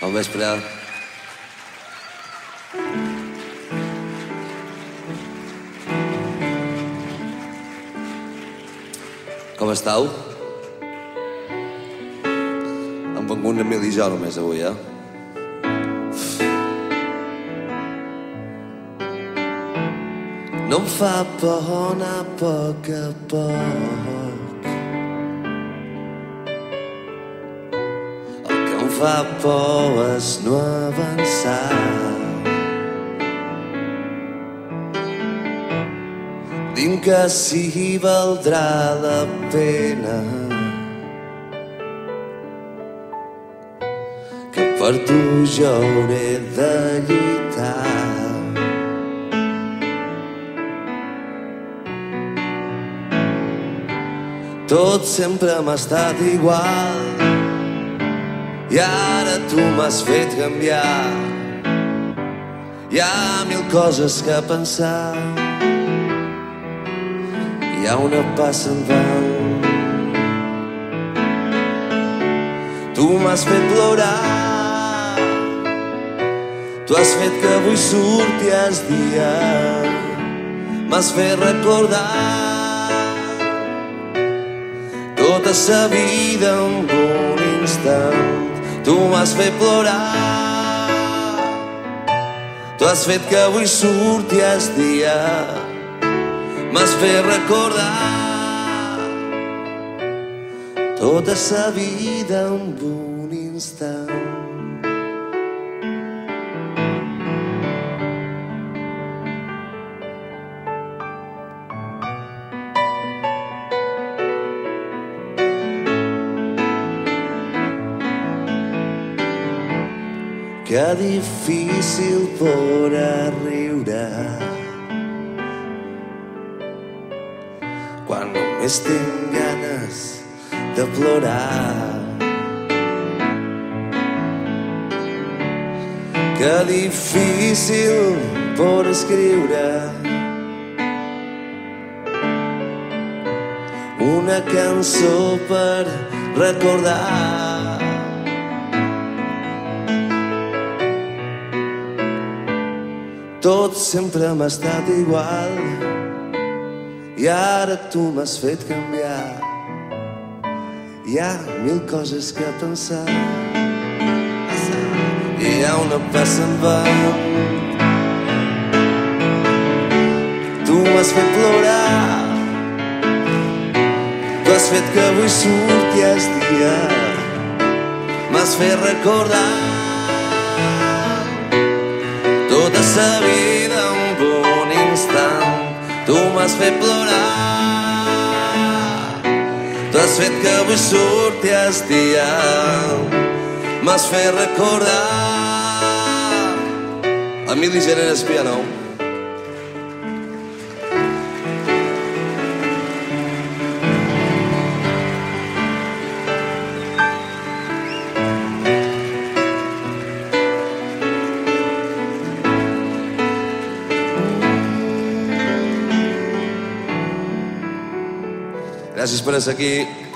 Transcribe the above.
Bon vespre. Com estàu? Hem vengut una mil i jo només avui, eh? No em fa por anar a poc a poc. Fa por és no avançar. Dic que sí valdrà la pena que per tu jo hauré de lluitar. Tot sempre m'ha estat igual i ara tu m'has fet canviar. Hi ha mil coses que pensar hi ha una passa en van. Tu m'has fet plorar, tu has fet que avui surti el dia, m'has fet recordar tota sa vida en un instant. Tu m'has fet plorar, tu has fet que avui surti el dia, m'has fet recordar tota sa vida en un instant. Que difícil por a riure quan només tinc ganes de plorar. Que difícil por escriure. Una cançó per recordar Tot sempre m'ha estat igual. I ara tu m'has fet canviar. Hi ha mil coses que pensar. I hi ha una peça en va. Tu m'has fet plorar, tu has fet que avui surti el dia, m'has fet recordar tota sa vida un instant. Tu m'has fet plorar. Tu has fet que avui surti el dia m'has fet recordar. Emili Generes Piano Gracias por estar aquí.